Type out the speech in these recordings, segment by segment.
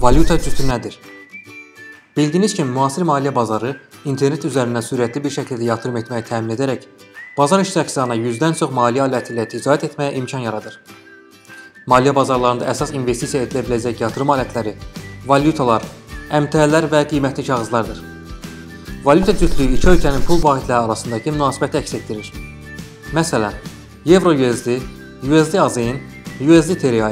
Valyuta cütü nədir? Bildiyiniz kimi müasir maliyyə bazarı internet üzərindən sürətli bir şəkildə yatırım etməyi təmin edərək bazar iştirakçılarına 100-dən çox maliyyə aləti ilə ticarət etməyə imkan yaradır. Maliyyə bazarlarında əsas investisiya edilə biləcək yatırım alətləri valyutalar, əmtəələr və qiymətli kağızlardır. Valyuta cütlüyü iki ölkənin pul vahidləri arasındakı münasibəti əks etdirir. Məsələn, Euro USD, USD AZN, USD TRY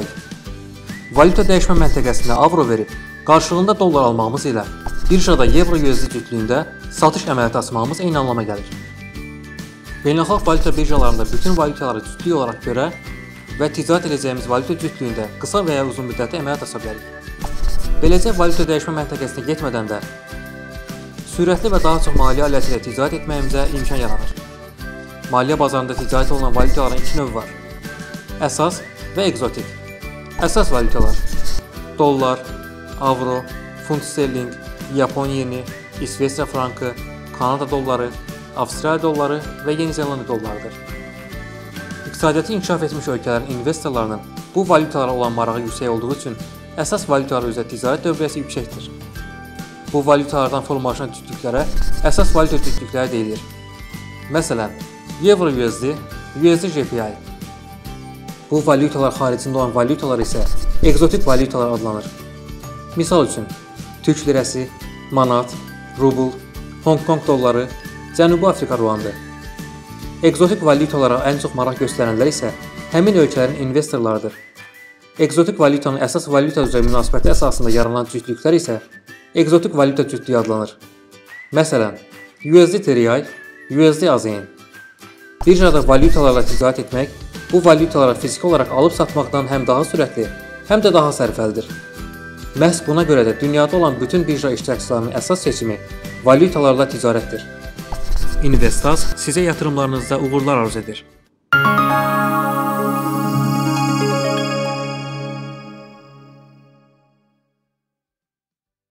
Valyuta dəyişmə məntəqəsində avro verib qarşılığında dollar almağımız ilə birjada evro USD cütlüyündə satış əməliyyatı açmağımız eyni anlama gəlir. Beynəlxalq valyuta birjalarında bütün valyutaları cütlük olaraq görə və ticarət edəcəyimiz valyuta cütlüyündə qısa və ya uzun müddətli əməliyyat aça bilərik. Beləcə valyuta dəyişmə məntəqəsinə getmədən də sürətli və daha çox maliyyə aləti ilə ticarət etməyimizə imkan yaranır. Maliyyə bazarında ticarət olunan valyutaların iki növü var. Əsas və ekzotik. Əsas valyutalar: dollar, avro, funt sterling, Yapon yeni, İsveçrə frankı, Kanada dolları, Avstraliya dolları və Yeni Zelandiya dollarıdır. İqtisadiyyatı inkişaf etmiş ölkələrin investorlarının bu valyutalara olan marağı yüksək olduğu üçün əsas valyutalar üzrə ticarət dövriyyəsi yüksəkdir. Bu valyutalardan formalaşan cütlüklərə əsas valyuta cütlükləri deyilir. Məsələn, Euro USD, USD JPY Bu valyutalar xaricində olan valyutalar isə ekzotik valyutalar adlanır. Misal üçün, Türk lirəsi, manat, rubl, Honq Konq dolları, Cənubi Afrika ruandı. Ekzotik valyutalara ən çox maraq göstərənlər isə həmin ölkələrin investorlarıdır. Ekzotik valyutanın əsas valyuta üzrə münasibəti əsasında yaranan cütlüklər isə ekzotik valyuta cütlüyü adlanır. Məsələn, USD TRY, USD AZN. Birjada valyutalarla ticarət etmək bu valyutaları fiziki olaraq alıb satmaqdan həm daha sürətli, həm də daha sərfəlidir. Məhz buna görə də dünyada olan bütün birja iştirakçılarının əsas seçimi valyutalarla ticarətdir. Investas sizə yatırımlarınızda uğurlar arzu edir.